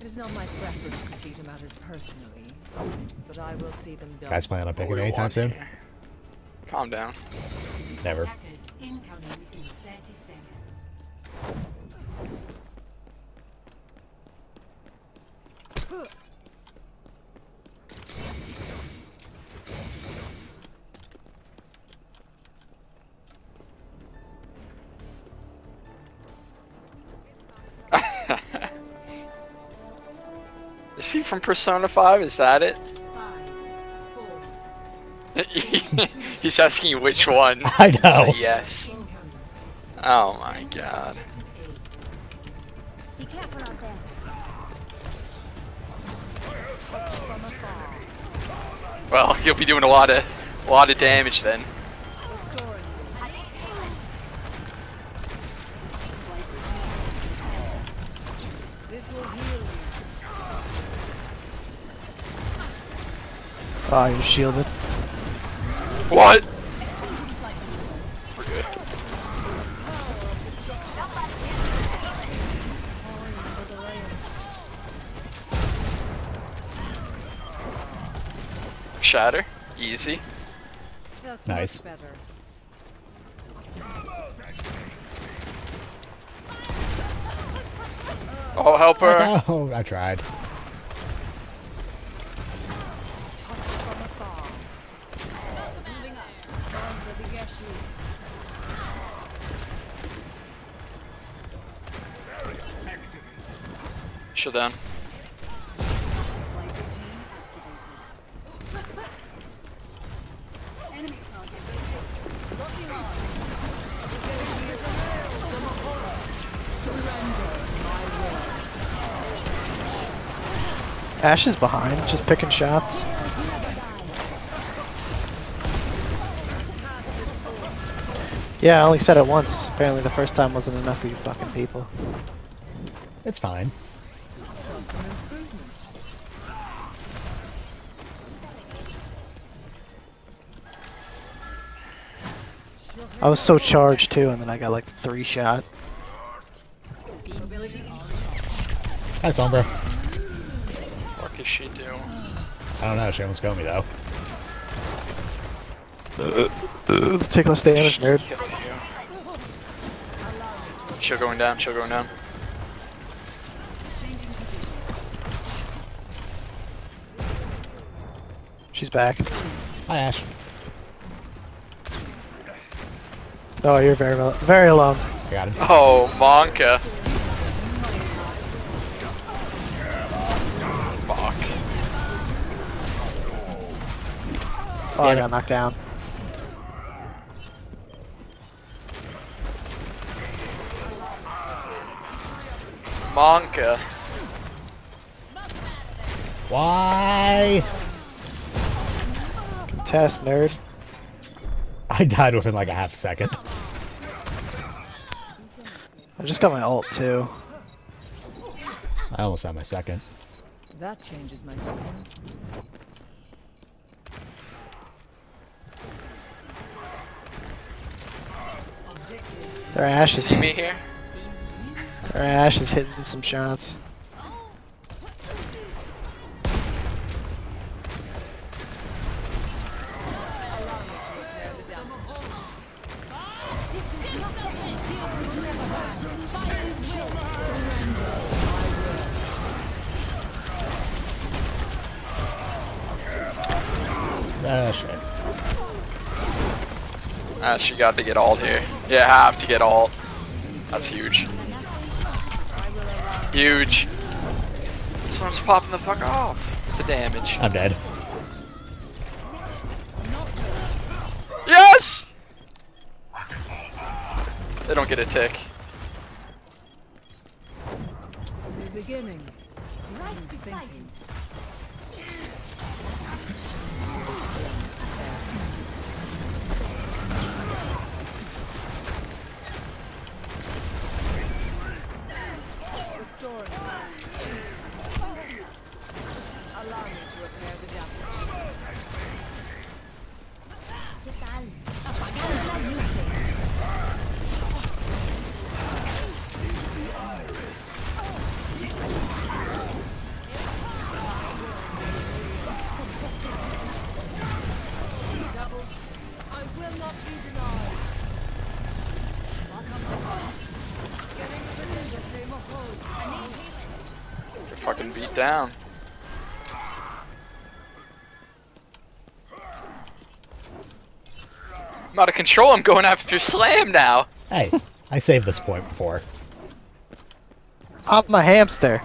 It is not my preference to see to matters personally, but I will see them done. Guys plan on picking We anytime soon? Calm down. Never. From Persona 5? Is that it? Five, He's asking you which one. I know. Say yes. Oh my god. Objective A. Be careful out there. Well, you'll be doing a lot of, a lot of damage then. Oh, you're shielded. What? We're good. Shatter, easy. That's Nice. better. Oh, help her. Oh, I tried. Shut down. Ashe is behind, just picking shots. Yeah, I only said it once. Apparently the first time wasn't enough for you fucking people. It's fine. I was so charged too, and then I got like three shot. Hi, Sombra. What can she doing? I don't know. She almost got me though. Take less damage, nerd. Kill you. She'll going down, she'll going down. She's back. Hi, Ashe. Oh, you're very very alone. I got him. Oh, Monka. Fuck. Oh, I got knocked down. Monka. Why? Test, nerd. I died within like a half second. I just got my ult too. I almost had my second. That changes my thinking. Their Ashe is See me here? Their Ashe is hitting some shots. Ah, shit. Ah, she got to get ult here. You have to get ult. That's huge. Huge. This one's popping the fuck off. The damage. I'm dead. Yes! They don't get a tick. The beginning. Right beside down. I'm out of control. I'm going after Slam now. Hey, I saved this point before. I'm a hamster.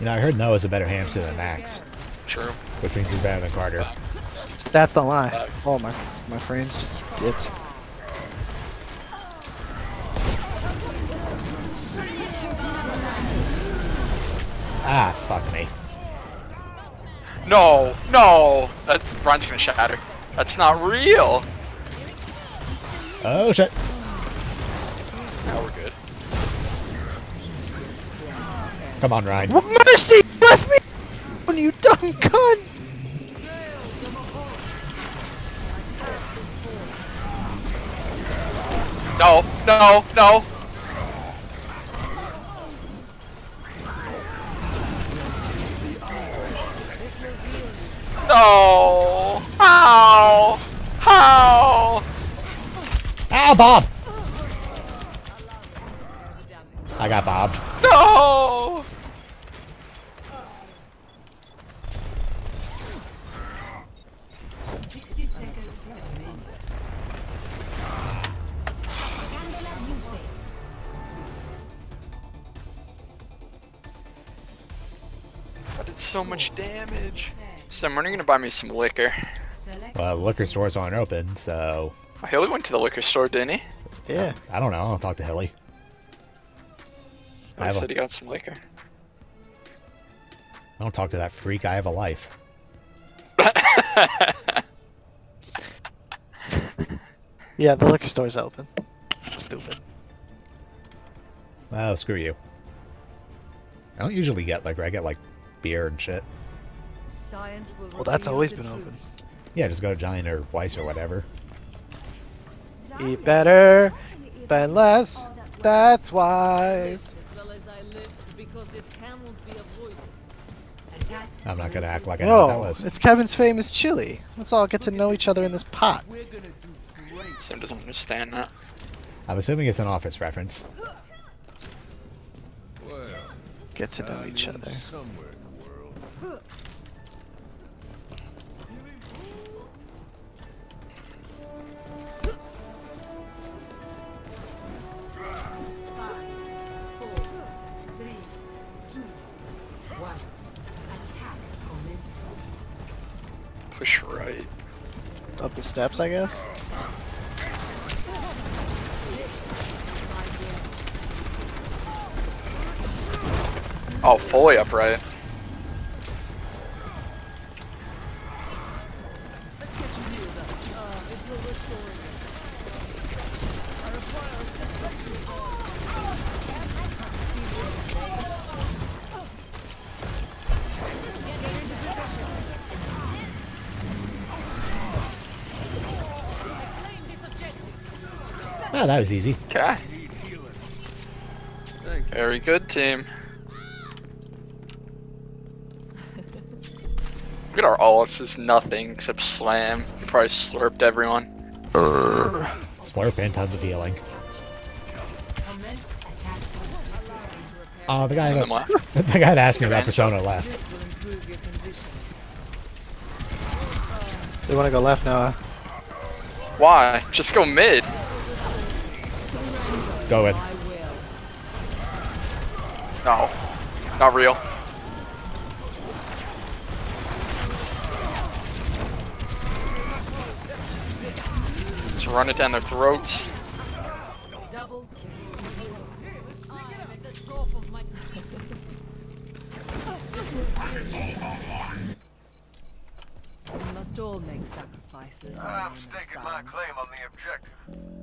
You know, I heard Noah's a better hamster than Max, True. which means he's better than Carter. That's the lie. Oh my, my frames just dipped. Ah, fuck me. No, no. That Ron's gonna shatter. That's not real. Oh shit. Now we're good. Come on, Ryan. Mercy! Left me! alone, You dumb cunt! No, no, no. No! How? How? Ah, Bob! I got bobbed. No! I did so much damage. So when are you gonna buy me some liquor? Well, the liquor stores aren't open, so Oh, Haley went to the liquor store, didn't he? Yeah. I don't know. I'll talk to Hilly. I I have a- said he got some liquor. I don't talk to that freak. I have a life. Yeah, the liquor store's open. Stupid. Oh, screw you. I don't usually get liquor. I get like beer and shit. Science will Well, that's always been truth. open. Yeah, just go to Giant or Weis or whatever. Eat better, spend less. That's wise. as well as I lived because it cannot be avoided. I'm not gonna act like I know what that was. it's Kevin's famous chili. Let's all get to know each other in this pot. Sam doesn't understand that. I'm assuming it's an office reference. Get to know each other. The steps, I guess. Oh, fully upright. Oh, that was easy. Okay. Very good, team. Look at our all. This is nothing except slam. You probably slurped everyone. Slurp and tons of healing. Oh, the guy that, the guy that asked me about Persona left. This will improve your condition. They want to go left now. Why? Just go mid. Go in. I will. No. Not real. Just run it down their throats. Double kill. I am at the top of my We must all make sacrifices. I'm staking my claim on the objective.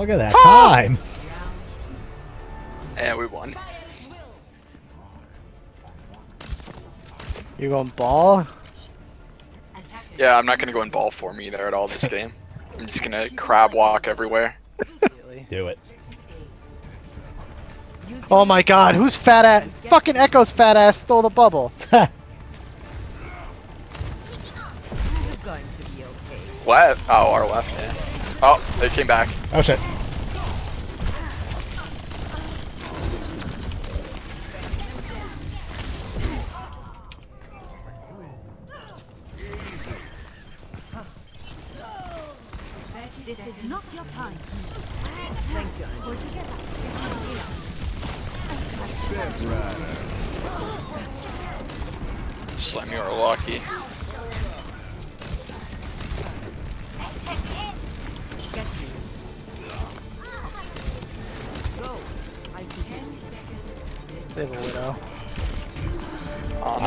Look at that time. And we won. You going ball? Yeah, I'm not gonna go in ball form either at all this game. I'm just gonna crab walk everywhere. Do it. Oh my god, who's fat ass? Fucking Echo's fat ass stole the bubble. You're going to be okay. Left. Oh, our left. Yeah. Oh, they came back. Oh shit. This is not your time. Thank Slam, you are lucky.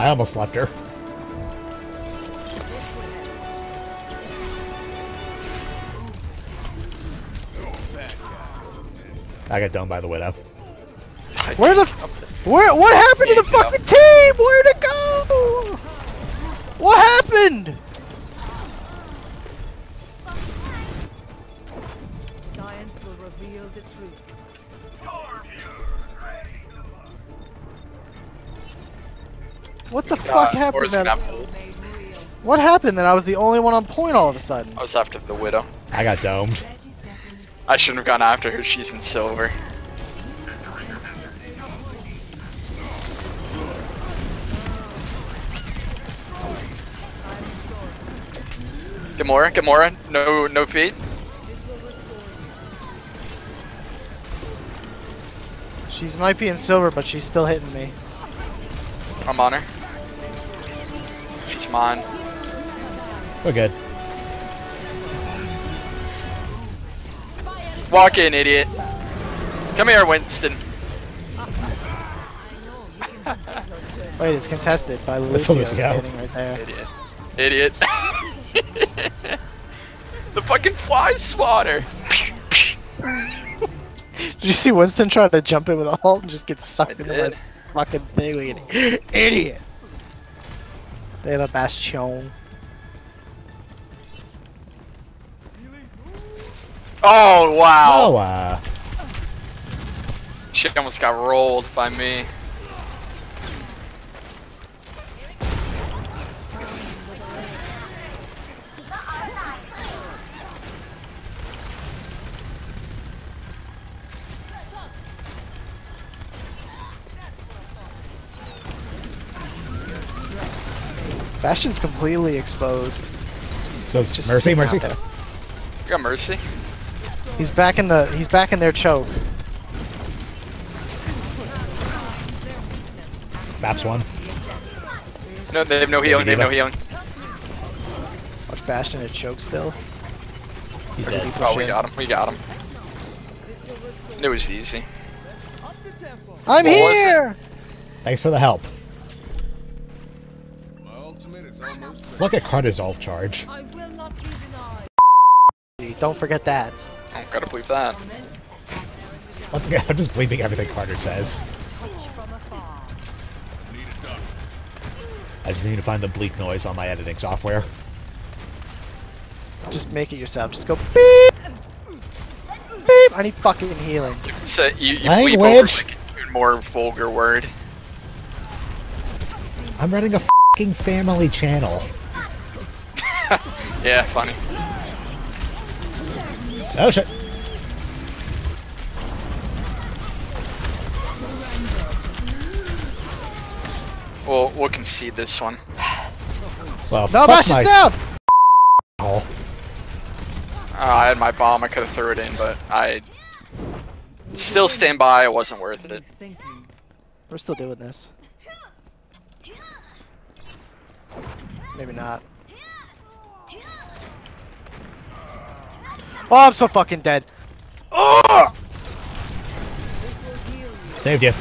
I almost left her. I got done by the widow. Where the? Where? What happened to the fucking team? Where'd it go? What happened? Science will reveal the truth. What the Uh, fuck happened? Bora's gonna That, have to- Made real. what happened then? I was the only one on point all of a sudden? I was after the widow. I got domed. I shouldn't have gone after her. She's in silver. Gamora, Gamora, no, no feet. She's might be in silver, but she's still hitting me. I'm on her. She's mine. We're good. Walk in, idiot. Come here, Winston. Wait, it's contested by Let's Lucio let us go. standing right there. Idiot. Idiot. the fucking fly swatter. Did you see Winston try to jump in with a halt and just get I sucked into did. that fucking thing like an idiot? They have a bastion. Oh wow. Oh, uh, She almost got rolled by me. Bastion's completely exposed. so it's Just mercy, mercy. You got mercy. He's back in the. He's back in their choke. Maps one. No, they have no healing. They have no healing. Watch Bastion at choke still. He's Or did he dead. Oh, we in? got him. We got him. It was easy. I'm What here. Thanks for the help. Almost ready. Look at Cardizolve charge. I will not be. Don't forget that. I gotta believe that. Once again, I'm just bleeping everything Carter says. Touch from afar. Need a duck. I just need to find the bleep noise on my editing software. Just make it yourself. Just go beep. Beep. I need fucking healing. You you, you bleep over Language. like an even more vulgar word. I'm running a fucking family channel. Yeah, funny. Oh shit. We'll we'll concede this one. Well, No, fuck Bastion's my down. Oh. Uh, I had my bomb. I could have threw it in, but I still stand by. It wasn't worth What are you it. We're still doing this. Maybe not. Oh, I'm so fucking dead. Oh! Saved you.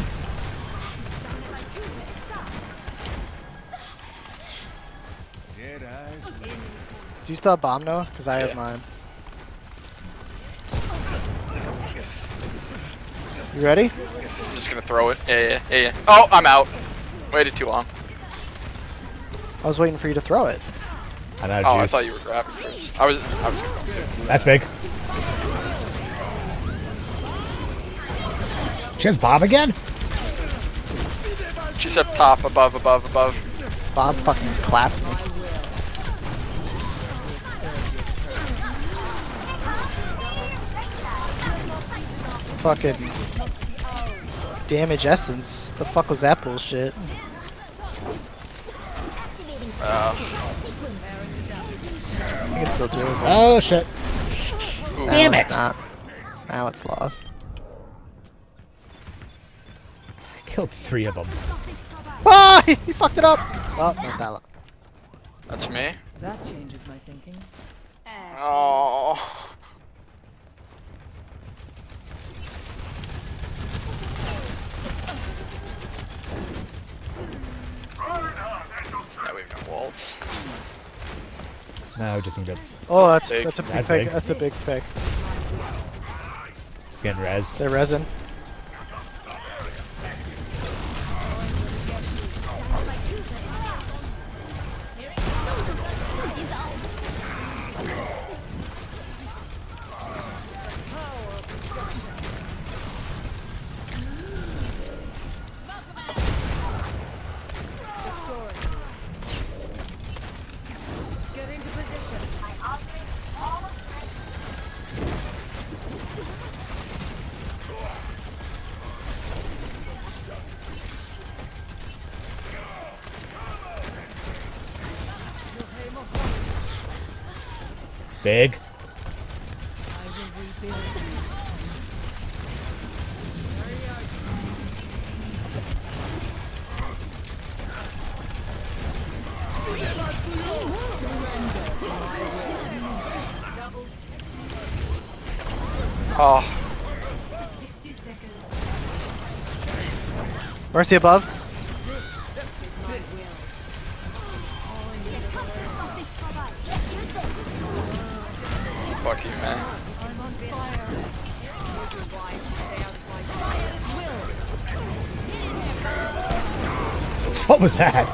Do you still have bomb now? Because I Yeah. have mine. You ready? I'm just gonna throw it. Yeah, yeah, yeah. yeah. Oh, I'm out. Waited too long. I was waiting for you to throw it. I know, Oh, I thought you were grabbing first. I was I was gonna too. That's big. She has Bob again? She's up top, above, above, above. Bob fucking clapped me. fucking damage essence. The fuck was that bullshit? Uh, I can still do it. Oh shit. ooh. Damn it's it. Not. Now it's lost. I killed three of them. Ah! He fucked it up! Oh, not that one. That's me. That changes my thinking. Oh. Now we have no waltz. No, just need to Oh, that's Big. that's a big That's pick. big. That's a big pick. just get res. They're resin. Big. Oh, Mercy above. Was that?